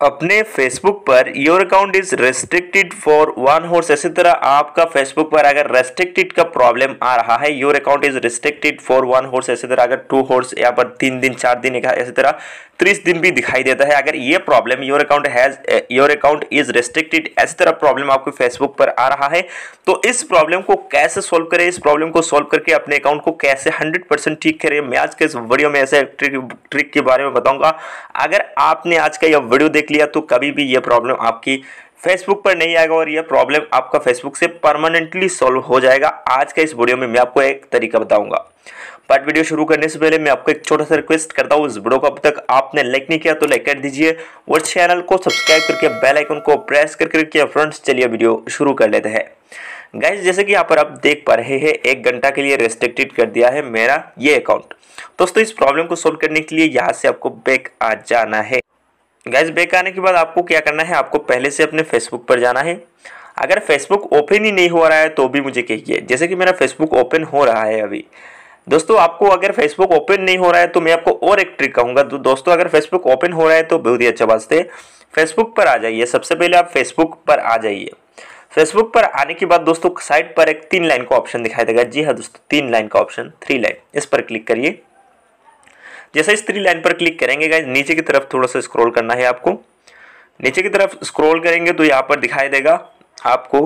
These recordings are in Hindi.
अपने फेसबुक पर your account is restricted for one hours इसी तरह आपका फेसबुक पर अगर रेस्ट्रिक्टेड का प्रॉब्लम आ रहा है your account is restricted for one hours इसी तरह अगर टू होर्स यहाँ पर तीन दिन, चार दिन इसी तरह तीस दिन भी दिखाई देता है। अगर ये problem your account has your account is restricted ऐसी तरह प्रॉब्लम आपको फेसबुक पर आ रहा है तो इस प्रॉब्लम को कैसे सोल्व करें? इस प्रॉब्लम को सोल्व करके अपने अकाउंट को कैसे हंड्रेड परसेंट ठीक करें? मैं आज के इस वीडियो में ऐसे ट्रिक ट्रिक के बारे में बताऊँगा। अगर आपने आज का यह वीडियो देख लिया तो कभी भी यह प्रॉब्लम आपकी फेसबुक पर नहीं आएगा और यह प्रॉब्लम आपका फेसबुक से परमानेंटली सॉल्व हो जाएगा। आज का इस वीडियो में मैं आपको एक तरीका बताऊँगा। बट वीडियो शुरू करने से पहले मैं आपको एक छोटा सा रिक्वेस्ट करता हूँ। इस वीडियो को अब तक आपने लाइक नहीं किया तो लाइक कर दीजिए और चैनल को सब्सक्राइब करके बेल आइकन को प्रेस करके फ्रेंड्स चलिए वीडियो शुरू कर लेते हैं। गाइज़ जैसे कि यहाँ पर आप देख पा रहे हैं, एक घंटा के लिए रेस्ट्रिक्टेड कर दिया है मेरा ये अकाउंट दोस्तों, इस प्रॉब्लम को सोल्व करने के लिए यहाँ से आपको बैक आ जाना है। गैस बैक आने के बाद आपको क्या करना है? आपको पहले से अपने फेसबुक पर जाना है। अगर फेसबुक ओपन ही नहीं हो रहा है तो भी मुझे कहिए। जैसे कि मेरा फेसबुक ओपन हो रहा है अभी। दोस्तों, आपको अगर फेसबुक ओपन नहीं हो रहा है तो मैं आपको और एक ट्रिक कहूँगा। तो दोस्तों, अगर फेसबुक ओपन हो रहा है तो बहुत ही अच्छा वास्ते फेसबुक पर आ जाइए। सबसे पहले आप फेसबुक पर आ जाइए। फेसबुक पर आने के बाद, दोस्तों साइड पर एक तीन लाइन का ऑप्शन दिखाई देगा। जी हाँ दोस्तों, तीन लाइन का ऑप्शन थ्री लाइन इस पर क्लिक करिए। जैसे इस थ्री लाइन पर क्लिक करेंगे गाइज़ नीचे की तरफ़ थोड़ा सा स्क्रॉल करना है आपको। नीचे की तरफ़ स्क्रॉल करेंगे तो यहाँ पर दिखाई देगा आपको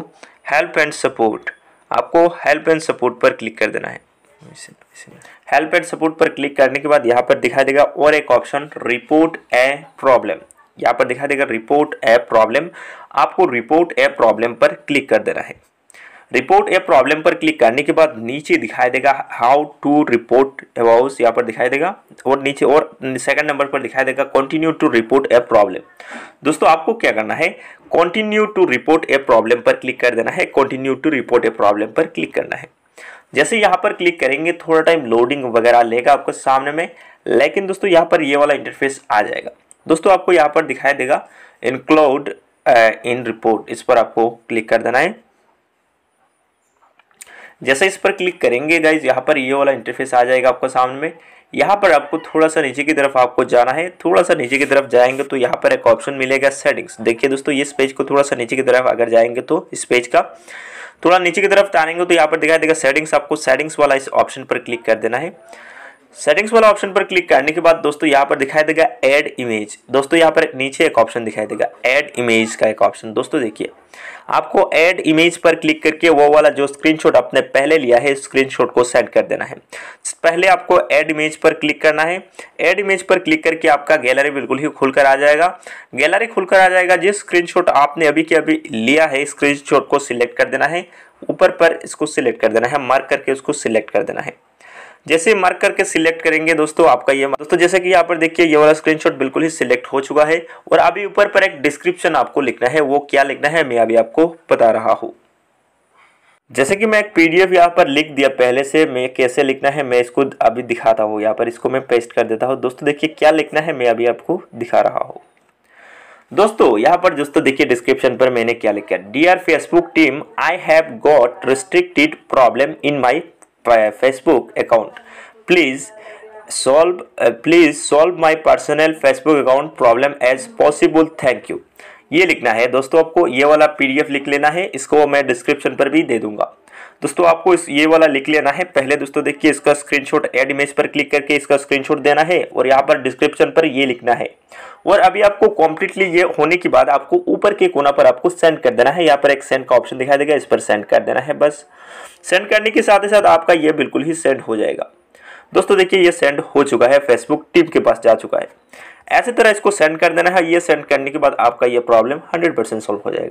हेल्प एंड सपोर्ट आपको हेल्प एंड सपोर्ट पर क्लिक कर देना है। हेल्प एंड सपोर्ट पर क्लिक करने के बाद यहाँ पर दिखाई देगा और एक ऑप्शन, रिपोर्ट ए प्रॉब्लम। यहाँ पर दिखाई देगा, रिपोर्ट ए प्रॉब्लम। आपको रिपोर्ट ए प्रॉब्लम पर क्लिक कर देना है। रिपोर्ट ए प्रॉब्लम पर क्लिक करने के बाद नीचे दिखाई देगा हाउ टू रिपोर्ट अबाउट। यहाँ पर दिखाई देगा और नीचे और सेकंड नंबर पर दिखाई देगा continue to report a problem दोस्तों, आपको क्या करना है? Continue to report a problem पर क्लिक कर देना है। Continue to report a problem पर क्लिक करना है। जैसे यहाँ पर क्लिक करेंगे, थोड़ा टाइम लोडिंग वगैरह लेगा आपको सामने में। लेकिन दोस्तों, यहाँ पर ये वाला इंटरफेस आ जाएगा। दोस्तों, आपको यहाँ पर दिखाई देगा इनक्लूड इन रिपोर्ट इस पर आपको क्लिक कर देना है। जैसे इस पर क्लिक करेंगे गाइज़ यहाँ पर ये वाला इंटरफेस आ जाएगा आपको सामने में। यहाँ पर आपको थोड़ा सा नीचे की तरफ़ आपको जाना है, थोड़ा सा नीचे की तरफ़ जाएँगे तो यहाँ पर एक ऑप्शन मिलेगा सेटिंग्स देखिए दोस्तों, इस पेज को थोड़ा सा नीचे की तरफ़ अगर जाएँगे तो इस पेज का। थोड़ा नीचे की तरफ़ तानेंगे तो यहाँ पर दिखाई देगा सेटिंग्स आपको सेटिंग्स वाला इस ऑप्शन पर क्लिक कर देना है। सेटिंग्स वाला ऑप्शन पर क्लिक करने के बाद दोस्तों यहाँ पर दिखाई देगा ऐड इमेज दोस्तों यहाँ पर नीचे एक ऑप्शन दिखाई देगा ऐड इमेज का एक ऑप्शन दोस्तों देखिए, आपको ऐड इमेज पर क्लिक करके वो वाला जो स्क्रीनशॉट आपने पहले लिया है स्क्रीनशॉट को सेंड कर देना है। पहले आपको ऐड इमेज पर क्लिक करना है। ऐड इमेज पर क्लिक करके आपका गैलरी बिल्कुल ही खुलकर आ जाएगा। गैलरी खुलकर आ जाएगा, जिस स्क्रीनशॉट आपने अभी के अभी लिया है स्क्रीनशॉट को सिलेक्ट कर देना है। ऊपर पर इसको सिलेक्ट कर देना है मार्क करके उसको सिलेक्ट कर देना है। जैसे मार्क करके सिलेक्ट करेंगे दोस्तों आपका ये दोस्तों, जैसे कि यहाँ पर देखिए, ये वाला स्क्रीनशॉट बिल्कुल ही सिलेक्ट हो चुका है और अभी ऊपर पर एक डिस्क्रिप्शन आपको लिखना है, वो क्या लिखना है मैं अभी आपको बता रहा हूँ। जैसे कि मैं एक पीडीएफ यहाँ पर लिख दिया पहले से, मैं कैसे लिखना है मैं इसको अभी दिखाता हूँ, यहाँ पर इसको मैं पेस्ट कर देता हूँ। दोस्तों, देखिए क्या लिखना है मैं अभी आपको दिखा रहा हूँ। दोस्तों, यहाँ पर दोस्तों देखिए डिस्क्रिप्शन पर मैंने क्या लिखा dear Facebook team I have got restricted problem in my Facebook account please solve please solve my personal Facebook account problem as possible thank you ये लिखना है। दोस्तों, आपको ये वाला पीडीएफ लिख लेना है। इसको मैं डिस्क्रिप्शन पर भी दे दूँगा। दोस्तों, आपको इस ये वाला लिख लेना है। पहले दोस्तों, देखिए, इसका स्क्रीनशॉट ऐड इमेज पर क्लिक करके इसका स्क्रीनशॉट देना है और यहाँ पर डिस्क्रिप्शन पर ये लिखना है। और अभी आपको कम्प्लीटली ये होने के बाद आपको ऊपर के कोना पर आपको सेंड कर देना है। यहाँ पर एक सेंड का ऑप्शन दिखाई देगा, इस पर सेंड कर देना है, बस। सेंड करने के साथ ही साथ आपका ये बिल्कुल ही सेंड हो जाएगा। दोस्तों, देखिए, ये सेंड हो चुका है। फेसबुक टीम के पास जा चुका है। ऐसे तरह इसको सेंड कर देना है। ये सेंड करने के बाद आपका ये प्रॉब्लम हंड्रेड परसेंट सॉल्व हो जाएगा।